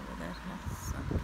whatever that has.